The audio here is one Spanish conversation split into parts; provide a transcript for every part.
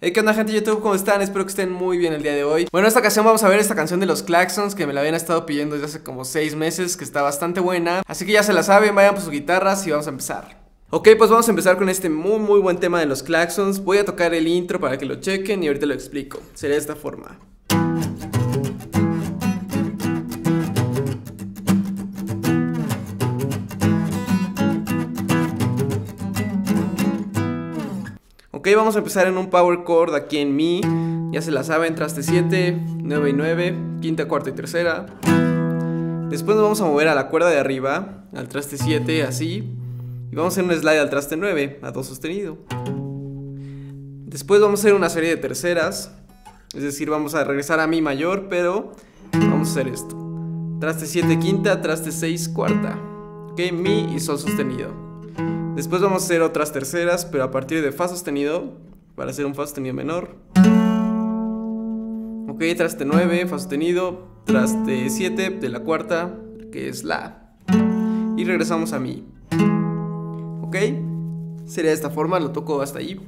Hey, ¿qué onda gente de YouTube? ¿Cómo están? Espero que estén muy bien el día de hoy. Bueno, en esta ocasión vamos a ver esta canción de los Claxons Que me la habían estado pidiendo desde hace como 6 meses Que está bastante buena. Así que ya se la saben, vayan por sus guitarras y vamos a empezar. Ok, pues vamos a empezar con este muy muy buen tema de los Claxons. Voy a tocar el intro para que lo chequen y ahorita lo explico. Sería de esta forma Ok, vamos a empezar en un power chord aquí en Mi. Ya se la saben, traste 7, 9 y 9, quinta, cuarta y tercera. Después nos vamos a mover a la cuerda de arriba, al traste 7, así. Y vamos a hacer un slide al traste 9, a do sostenido. Después vamos a hacer una serie de terceras. Es decir, vamos a regresar a Mi mayor, pero vamos a hacer esto. Traste 7, quinta, traste 6, cuarta. Ok, Mi y Sol sostenido. Después vamos a hacer otras terceras, pero a partir de Fa sostenido, para hacer un Fa sostenido menor. Ok, traste 9, Fa sostenido, traste 7 de la cuarta, que es La. Y regresamos a Mi. Ok, sería de esta forma, lo toco hasta ahí.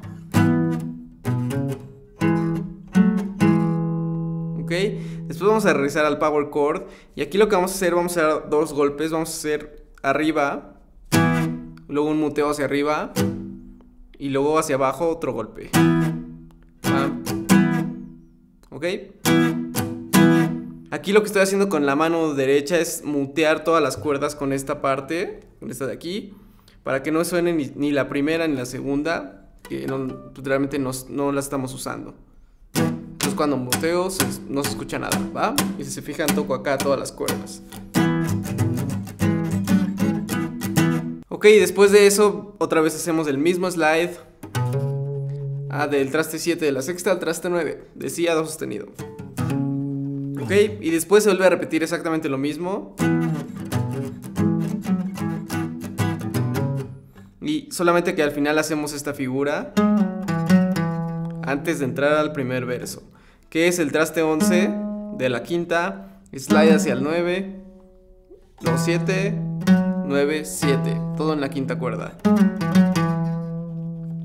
Ok, después vamos a regresar al power chord. Y aquí lo que vamos a hacer, vamos a hacer dos golpes, vamos a hacer arriba luego un muteo hacia arriba y luego hacia abajo otro golpe. ¿Ok? Aquí lo que estoy haciendo con la mano derecha es mutear todas las cuerdas con esta parte, con esta de aquí, para que no suene ni, la primera ni la segunda, que no, realmente no, no la estamos usando. Entonces cuando muteo no se escucha nada, ¿va? Y si se fijan toco acá todas las cuerdas. Ok, después de eso, otra vez hacemos el mismo slide. Ah, del traste 7 de la sexta al traste 9, de si a do sostenido. Ok, y después se vuelve a repetir exactamente lo mismo. Y solamente que al final hacemos esta figura antes de entrar al primer verso, que es el traste 11 de la quinta, slide hacia el 9, 2, 7, 9, 7. Todo en la quinta cuerda.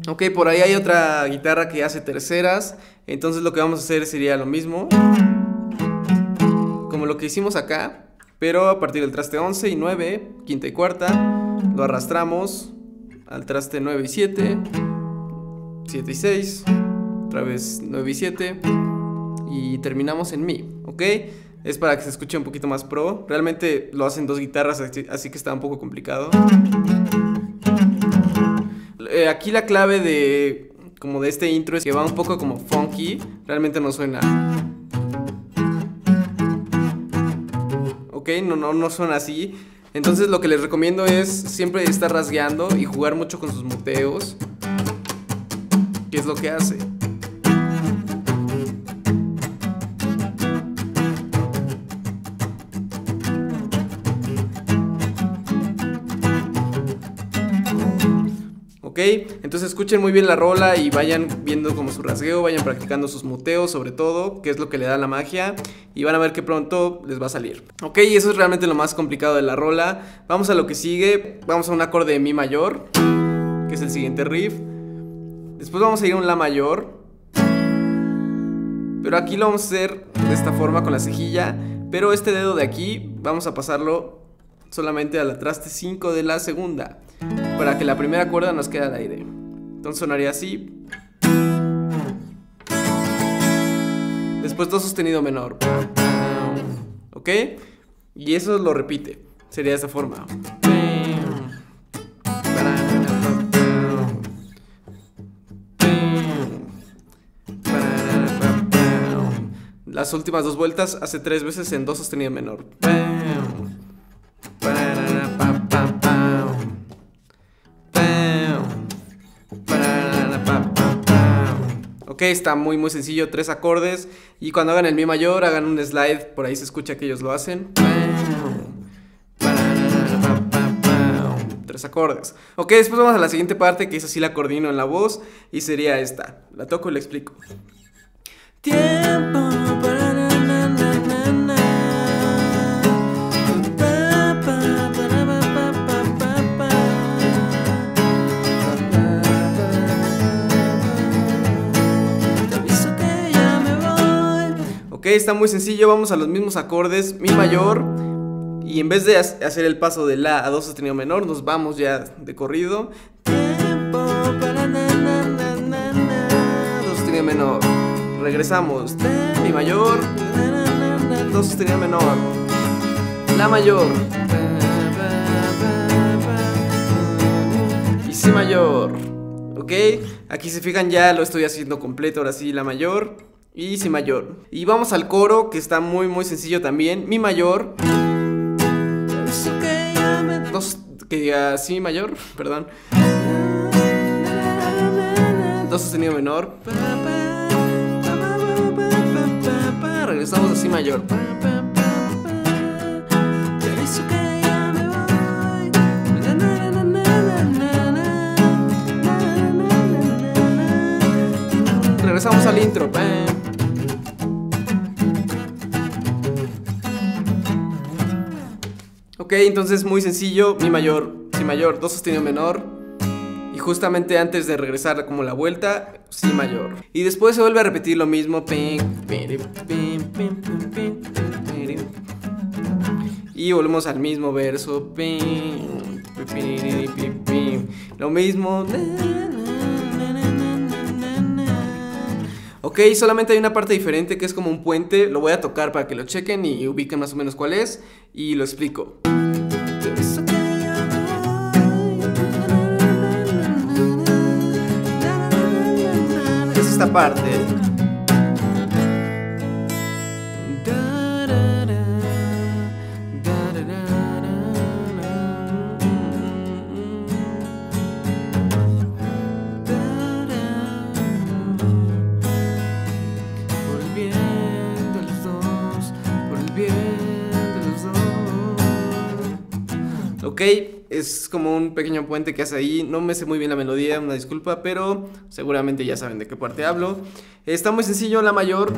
Ok, por ahí hay otra guitarra que hace terceras. Entonces lo que vamos a hacer sería lo mismo. Como lo que hicimos acá. Pero a partir del traste 11 y 9, quinta y cuarta, lo arrastramos al traste 9 y 7, 7 y 6, otra vez 9 y 7 y terminamos en Mi, ¿ok? Es para que se escuche un poquito más pro. Realmente lo hacen dos guitarras, así que está un poco complicado. Eh, aquí la clave de como de este intro es que va un poco como funky. Realmente no suena. Ok, no, no, no suena así. Entonces lo que les recomiendo es siempre estar rasgueando y jugar mucho con sus muteos. ¿Qué es lo que hace? Entonces escuchen muy bien la rola y vayan viendo como su rasgueo, vayan practicando sus muteos sobre todo, que es lo que le da la magia, y van a ver que pronto les va a salir. Ok, eso es realmente lo más complicado de la rola. Vamos a lo que sigue, vamos a un acorde de Mi mayor, que es el siguiente riff. Después vamos a ir a un La mayor, pero aquí lo vamos a hacer de esta forma con la cejilla, pero este dedo de aquí vamos a pasarlo solamente al traste 5 de la segunda para que la primera cuerda nos quede al aire. Entonces sonaría así. Después do sostenido menor. ¿Ok? Y eso lo repite. Sería de esa forma. Las últimas dos vueltas hace tres veces en do sostenido menor. Ok, está muy muy sencillo, tres acordes y cuando hagan el mi mayor hagan un slide, por ahí se escucha que ellos lo hacen. Tres acordes. Ok, después vamos a la siguiente parte que es así la coordino en la voz y sería esta. La toco y la explico. Tiempo Ok, está muy sencillo, vamos a los mismos acordes, mi mayor. Y en vez de hacer el paso de la a do sostenido menor, nos vamos ya de corrido. Do sostenido menor. Regresamos. Mi mayor. Do sostenido menor. La mayor. Y si mayor. Ok, aquí se fijan ya lo estoy haciendo completo, ahora sí la mayor y si mayor. Y vamos al coro que está muy muy sencillo también. Mi mayor. Dos, que diga si mayor, perdón. Do sostenido menor. Regresamos a si mayor. Regresamos al intro. Ok, entonces muy sencillo, mi mayor, si mayor, do sostenido menor. Y justamente antes de regresar como la vuelta, si mayor. Y después se vuelve a repetir lo mismo. Y volvemos al mismo verso. Lo mismo. Ok, solamente hay una parte diferente que es como un puente. Lo voy a tocar para que lo chequen y ubiquen más o menos cuál es. Y lo explico. Es esta parte. Ok, es como un pequeño puente que hace ahí. No me sé muy bien la melodía, una disculpa, pero seguramente ya saben de qué parte hablo. Está muy sencillo, la mayor.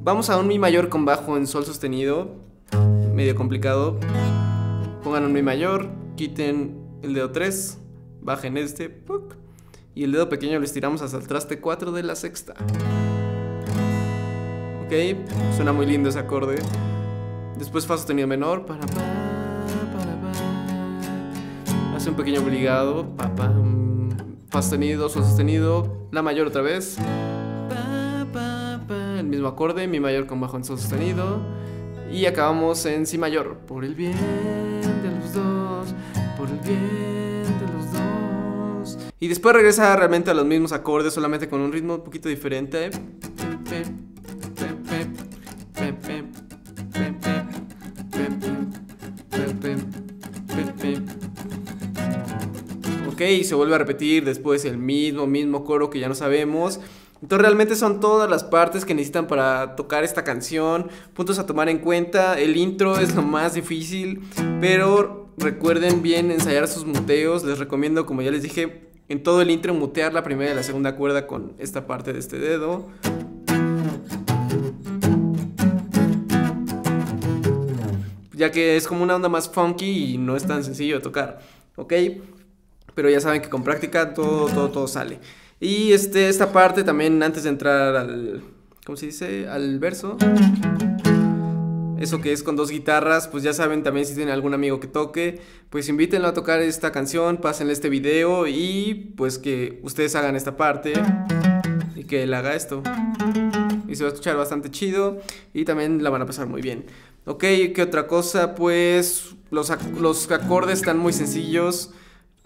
Vamos a un Mi mayor con bajo en Sol sostenido. Medio complicado. Pongan un Mi mayor, quiten el dedo 3, bajen este, y el dedo pequeño lo estiramos hasta el traste 4 de la sexta. Ok, suena muy lindo ese acorde. Después Fa sostenido menor. Para, Hace un pequeño obligado. Pa, fa sostenido, Sol sostenido. La mayor otra vez. El mismo acorde. Mi mayor con bajo en Sol sostenido. Y acabamos en Si mayor. Por el bien de los dos. Por el bien de los dos. Y después regresa realmente a los mismos acordes, solamente con un ritmo un poquito diferente. Ok, y se vuelve a repetir después el mismo, mismo coro que ya no sabemos. Entonces realmente son todas las partes que necesitan para tocar esta canción. Puntos a tomar en cuenta. El intro es lo más difícil. Pero recuerden bien ensayar sus muteos. Les recomiendo, como ya les dije, en todo el intro mutear la primera y la segunda cuerda con esta parte de este dedo. Ya que es como una onda más funky y no es tan sencillo de tocar. ¿Ok? Pero ya saben que con práctica todo, todo, todo sale. Y este, esta parte también antes de entrar al... ¿Cómo se dice? Al verso. Eso que es con dos guitarras, pues ya saben también si tienen algún amigo que toque, pues invítenlo a tocar esta canción, pásenle este video y pues que ustedes hagan esta parte y que él haga esto. Y se va a escuchar bastante chido y también la van a pasar muy bien. Ok, ¿qué otra cosa? Pues los, los acordes están muy sencillos.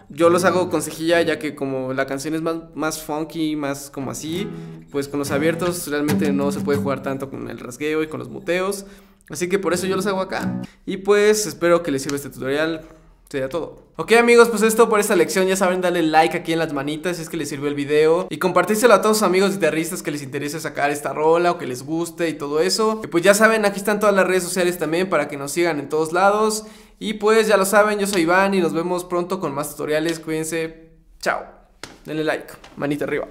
Yo los hago con cejilla ya que como la canción es más, más funky, más como así, pues con los abiertos realmente no se puede jugar tanto con el rasgueo y con los muteos. Así que por eso yo los hago acá. Y pues espero que les sirva este tutorial. Sería todo. Ok amigos, pues esto por esta lección. Ya saben, darle like aquí en las manitas si es que les sirvió el video. Y compartírselo a todos sus amigos guitarristas que les interese sacar esta rola o que les guste y todo eso. Y pues ya saben, aquí están todas las redes sociales también para que nos sigan en todos lados. Y pues ya lo saben, yo soy Iván y nos vemos pronto con más tutoriales. Cuídense. Chao. Denle like. Manita arriba.